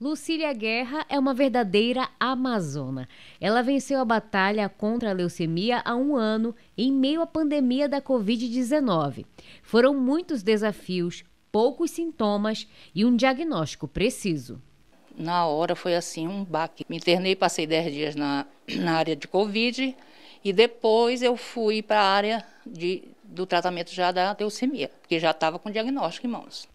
Lucília Guerra é uma verdadeira amazona. Ela venceu a batalha contra a leucemia há um ano, em meio à pandemia da Covid-19. Foram muitos desafios, poucos sintomas e um diagnóstico preciso. Na hora foi assim um baque. Me internei, passei 10 dias na, na área de Covid e depois eu fui para a área de, do tratamento já da leucemia, porque já estava com diagnóstico em mãos.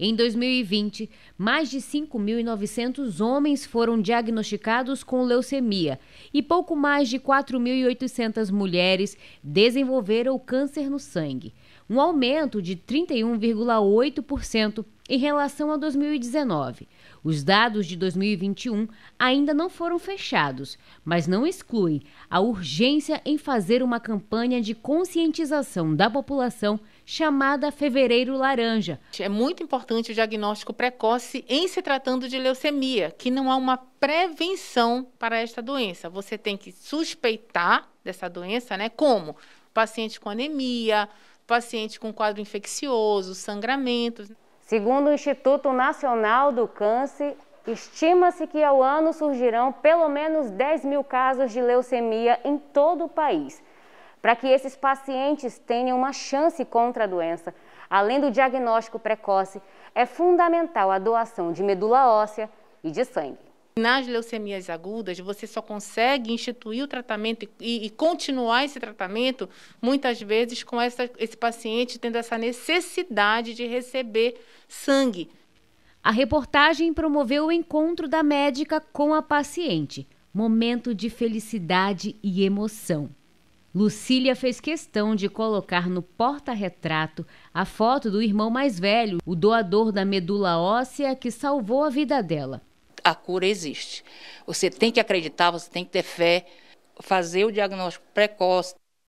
Em 2020, mais de 5.900 homens foram diagnosticados com leucemia e pouco mais de 4.800 mulheres desenvolveram câncer no sangue, um aumento de 31,8% em relação a 2019. Os dados de 2021 ainda não foram fechados, mas não excluem a urgência em fazer uma campanha de conscientização da população chamada Fevereiro Laranja. É muito importante o diagnóstico precoce em se tratando de leucemia, que não há uma prevenção para esta doença. Você tem que suspeitar dessa doença, né? Como? Paciente com anemia, paciente com quadro infeccioso, sangramentos. Segundo o Instituto Nacional do Câncer, estima-se que ao ano surgirão pelo menos 10 mil casos de leucemia em todo o país. Para que esses pacientes tenham uma chance contra a doença, além do diagnóstico precoce, é fundamental a doação de medula óssea e de sangue. Nas leucemias agudas, você só consegue instituir o tratamento e, e continuar esse tratamento, muitas vezes, com essa, esse paciente tendo essa necessidade de receber sangue. A reportagem promoveu o encontro da médica com a paciente, momento de felicidade e emoção. Lucília fez questão de colocar no porta-retrato a foto do irmão mais velho, o doador da medula óssea que salvou a vida dela a cura existe. Você tem que acreditar, você tem que ter fé, fazer o diagnóstico precoce.